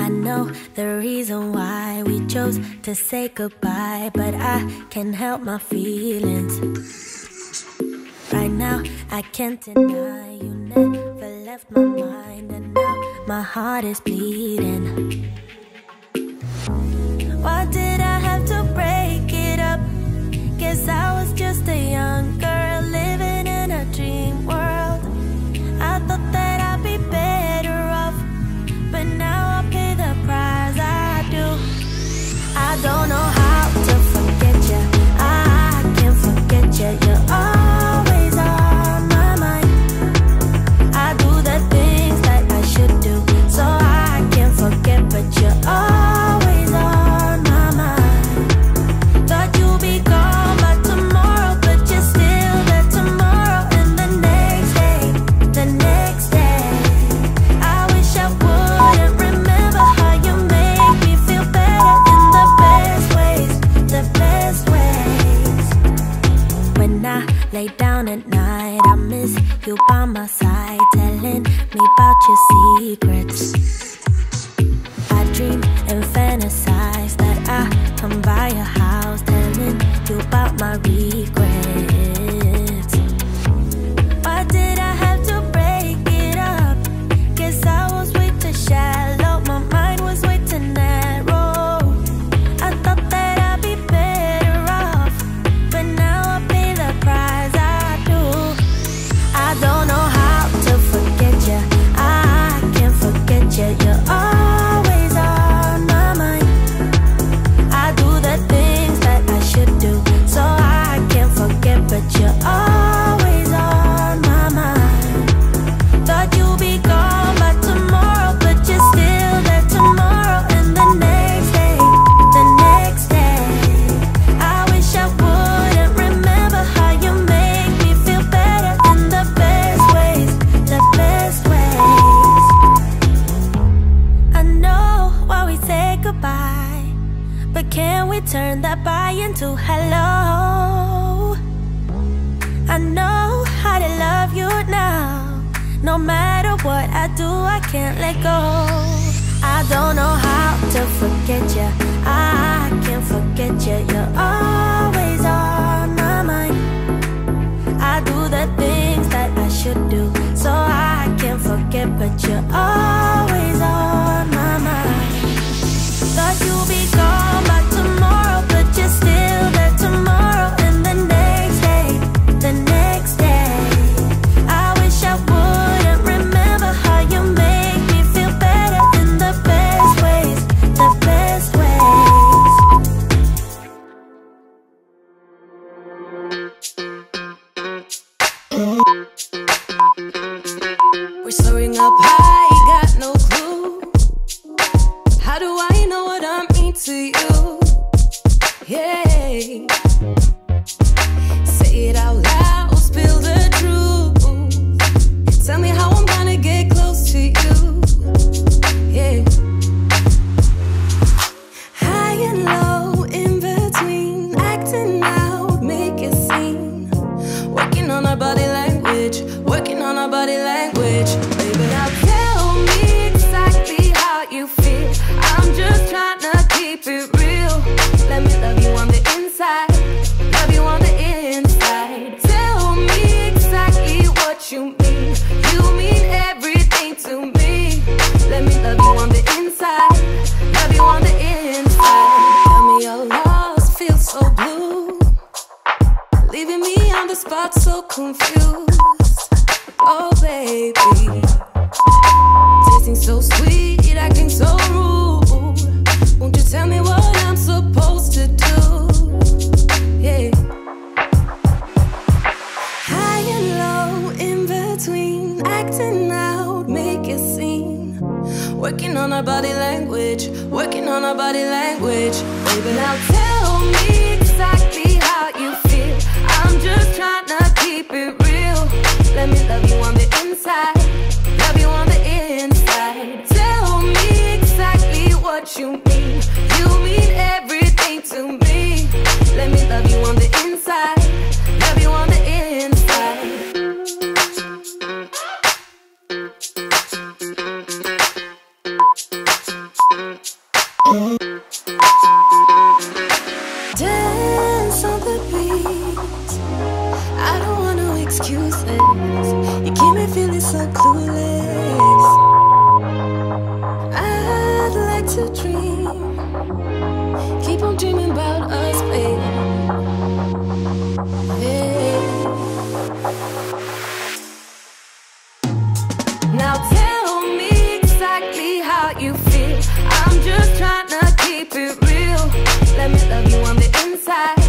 I know the reason why we chose to say goodbye, but I can't help my feelings. Right now, I can't deny you never left my mind, and now my heart is bleeding. Why did what I do, I can't let go. I don't know how to forget you. I can't forget you. You're always on my mind. I do the things that I should do, so I can't forget, but you're always on my mind. Thought you'd be gone. Working on our body language, baby. Now tell me exactly how you feel. I'm just trying to keep it real. Let me love you on the inside. Love you on the inside. Tell me exactly what you mean. You mean everything to me. Let me love you on the inside. Dance on the beat. I don't want no excuses. You keep me feeling so clueless. Love you on the inside,